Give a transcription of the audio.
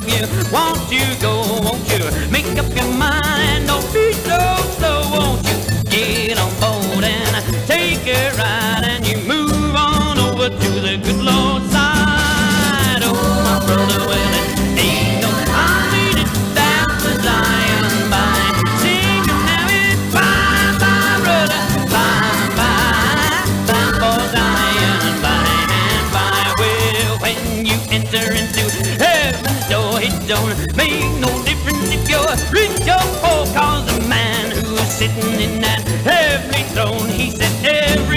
with you. Won't you go? Won't you make up your mind? Don't be so slow. Won't you get on board and take a ride? And you move on over to the good Lord's side. Oh, my brother, well, it don't make no difference if you're rich or poor Cause the man who's sitting in that heavenly throne. He said every